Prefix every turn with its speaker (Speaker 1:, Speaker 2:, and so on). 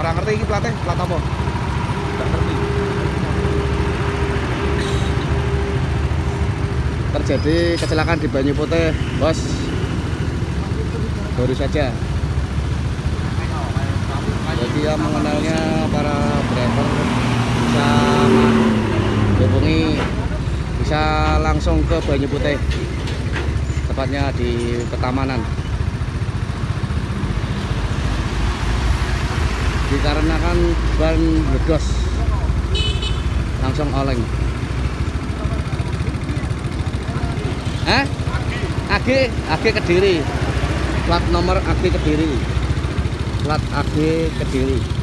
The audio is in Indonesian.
Speaker 1: Ora ngerti iki platnya, plat apa?
Speaker 2: Nggak ngerti.
Speaker 1: Terjadi kecelakaan di Banyu Putih, Bos. Baru saja. Jadi yang mengenalnya para driver bisa hubungi bisa langsung ke Banyu Putih tepatnya di Petamanan dikarenakan ban ledos langsung oleng. Eh AG AG Kediri. Plat nomor AG Kediri. Plat AG Kediri